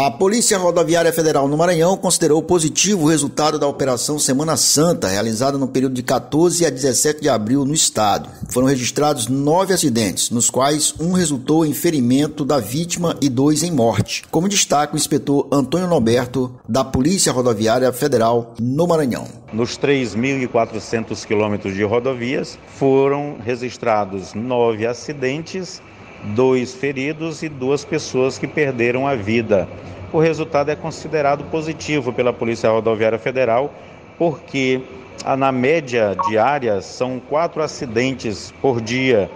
A Polícia Rodoviária Federal no Maranhão considerou positivo o resultado da Operação Semana Santa, realizada no período de 14 a 17 de abril no estado. Foram registrados nove acidentes, nos quais um resultou em ferimento da vítima e dois em morte, como destaca o inspetor Antônio Norberto, da Polícia Rodoviária Federal no Maranhão. Nos 3.400 quilômetros de rodovias foram registrados nove acidentes dois feridos e duas pessoas que perderam a vida. O resultado é considerado positivo pela Polícia Rodoviária Federal, porque na média diária são quatro acidentes por dia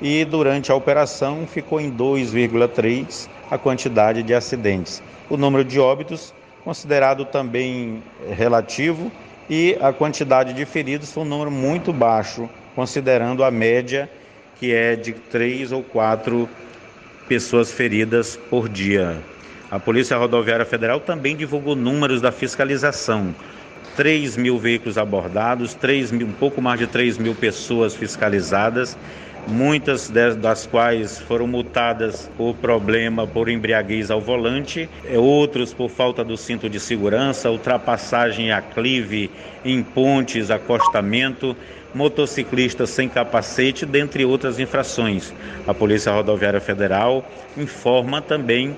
e durante a operação ficou em 2,3 a quantidade de acidentes. O número de óbitos considerado também relativo e a quantidade de feridos foi um número muito baixo, considerando a média que é de três ou quatro pessoas feridas por dia. A Polícia Rodoviária Federal também divulgou números da fiscalização. 3 mil veículos abordados, 3 mil, um pouco mais de 3 mil pessoas fiscalizadas, muitas das quais foram multadas por problema por embriaguez ao volante, é, outros por falta do cinto de segurança, ultrapassagem a clive em pontes, acostamento, motociclistas sem capacete, dentre outras infrações. A Polícia Rodoviária Federal informa também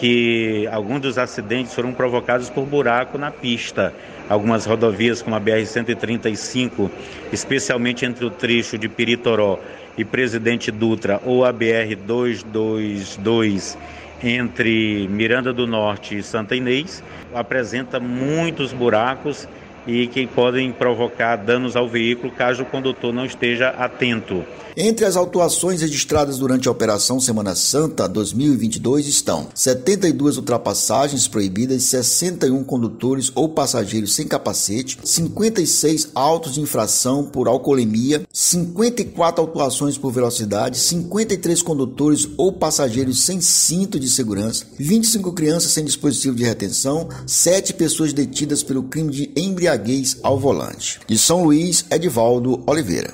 que alguns dos acidentes foram provocados por buraco na pista. Algumas rodovias, como a BR-135, especialmente entre o trecho de Piritoró e Presidente Dutra, ou a BR-222 entre Miranda do Norte e Santa Inês, apresenta muitos buracos e que podem provocar danos ao veículo caso o condutor não esteja atento. Entre as autuações registradas durante a Operação Semana Santa 2022 estão 72 ultrapassagens proibidas, 61 condutores ou passageiros sem capacete, 56 autos de infração por alcoolemia, 54 autuações por velocidade, 53 condutores ou passageiros sem cinto de segurança, 25 crianças sem dispositivo de retenção, 7 pessoas detidas pelo crime de embriaguez ao volante. De São Luís, Edivaldo Oliveira.